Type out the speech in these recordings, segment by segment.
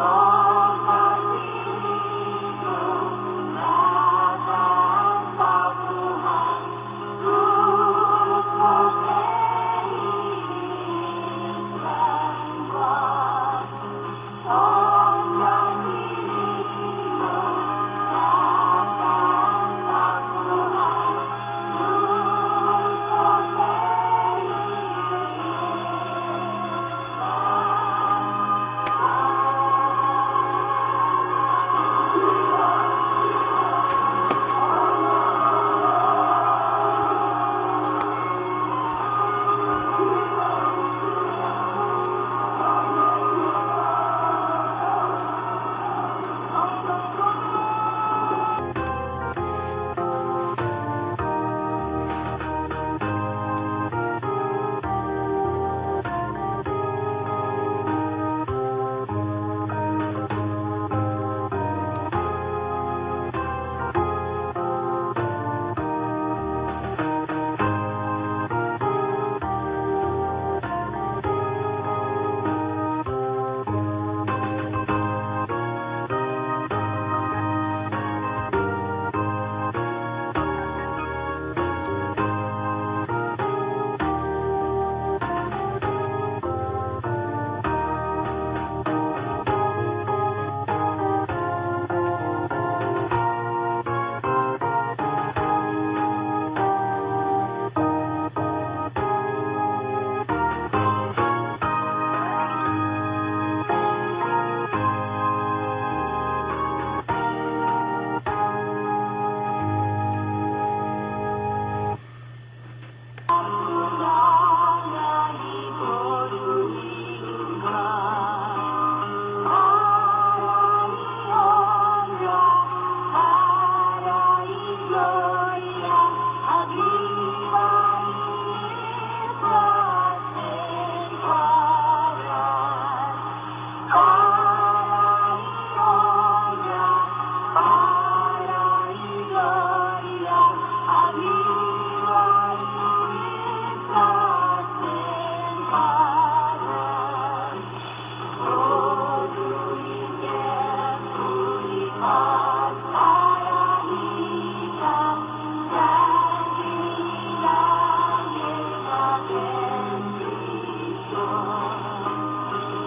Oh.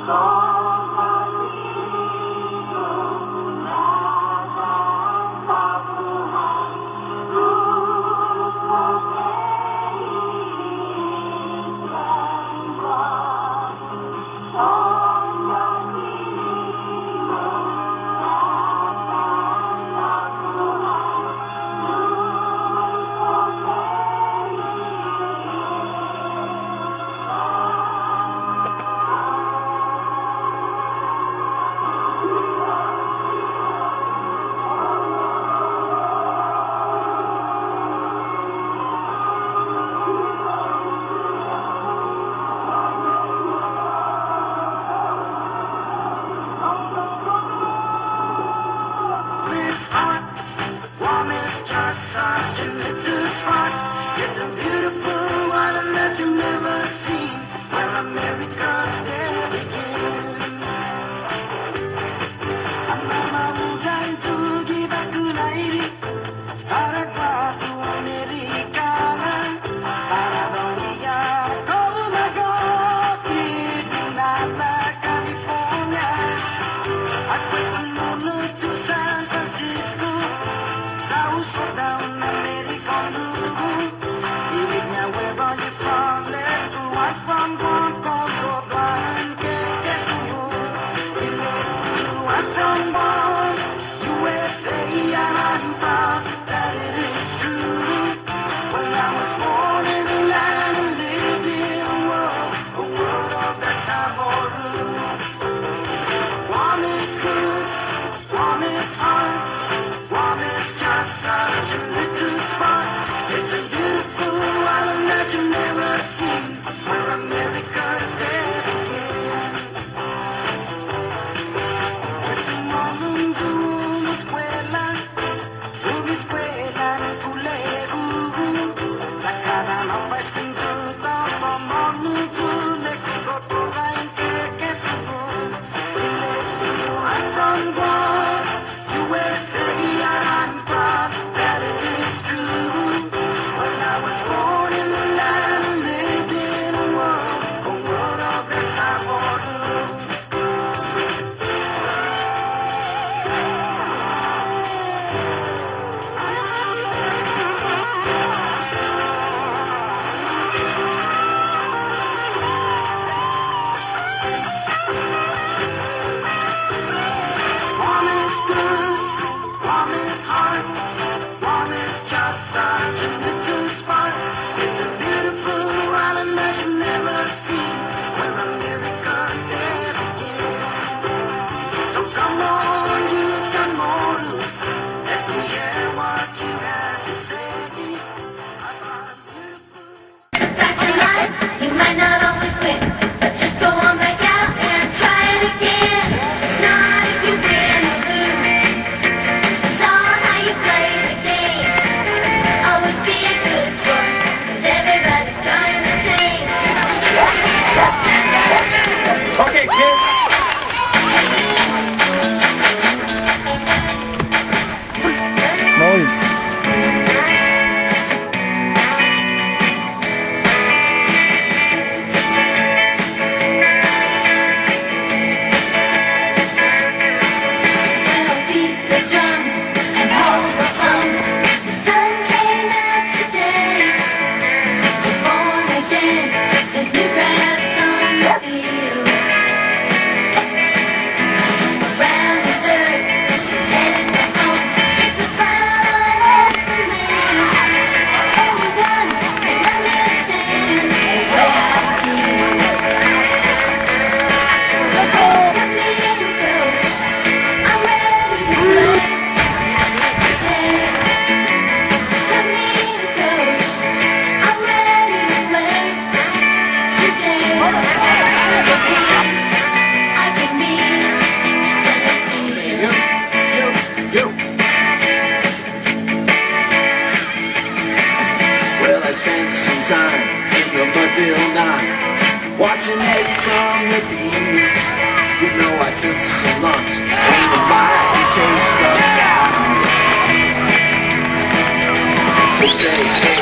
Oh. you never seen. Where America. spent some time in the Mudville Nine, watching it from the beach. You know I took some lumps when the body case struck down. To say,